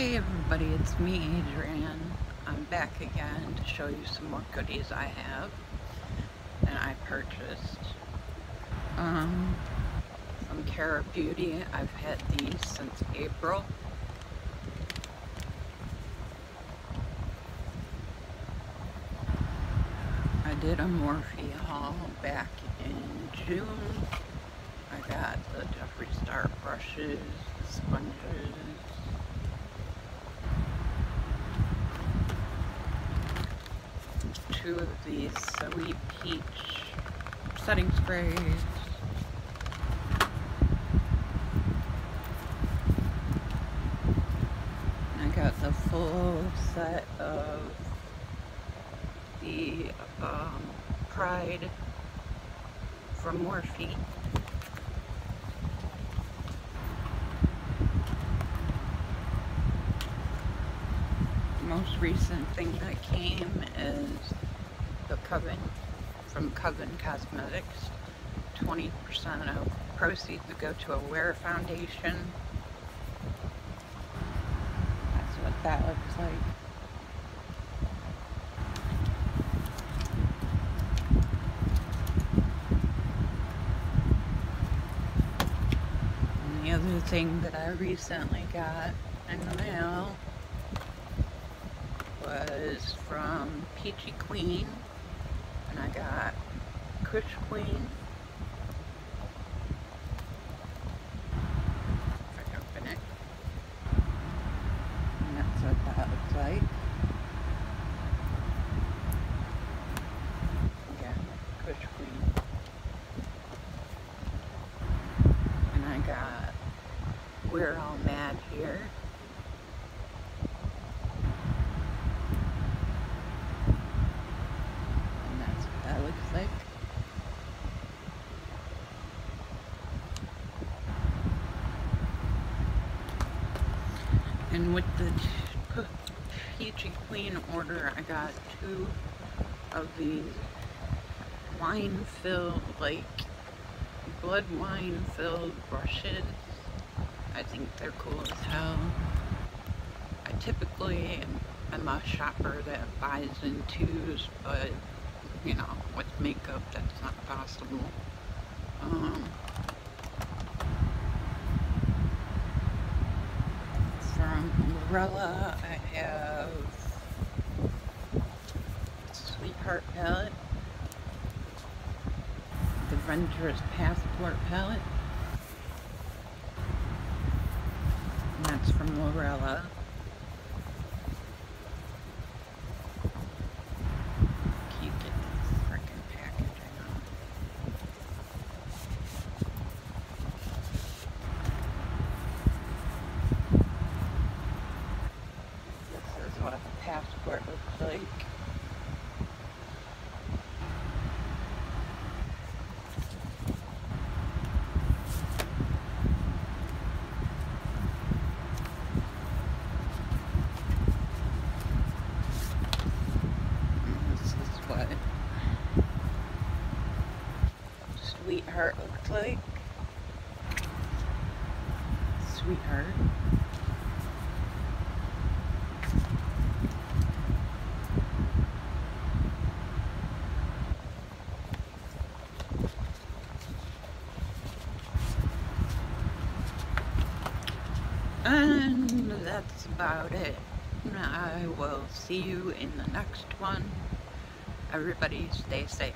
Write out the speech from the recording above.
Hi everybody, it's me Adrienne. I'm back again to show you some more goodies I have and I purchased. Um, from Kara Beauty, I've had these since April. I did a Morphe haul back in June. I got the Jeffree Star brushes, sponges, two of these Sweet Peach setting sprays. I got the full set of the um, Pride from Morphe. most recent thing that came is the Coven from Coven Cosmetics. 20% of proceeds would go to a Wear Foundation. That's what that looks like. And the other thing that I recently got in the mail was from Peachy Queen and I got Kush Queen. If I can open it. And that's what that looks like. Yeah, Queen. And I got We're All Mad here. looks like. And with the Peachy Queen order, I got two of these wine-filled, like, blood wine-filled brushes. I think they're cool as hell. I typically am a shopper that buys in twos, but you know, with makeup, that's not possible. Um, from Lurella, I have Sweetheart palette, the Venturous Passport palette, and that's from Lurella. passport looks like. This is what Sweetheart looks like. Sweetheart. And that's about it. I will see you in the next one. Everybody stay safe.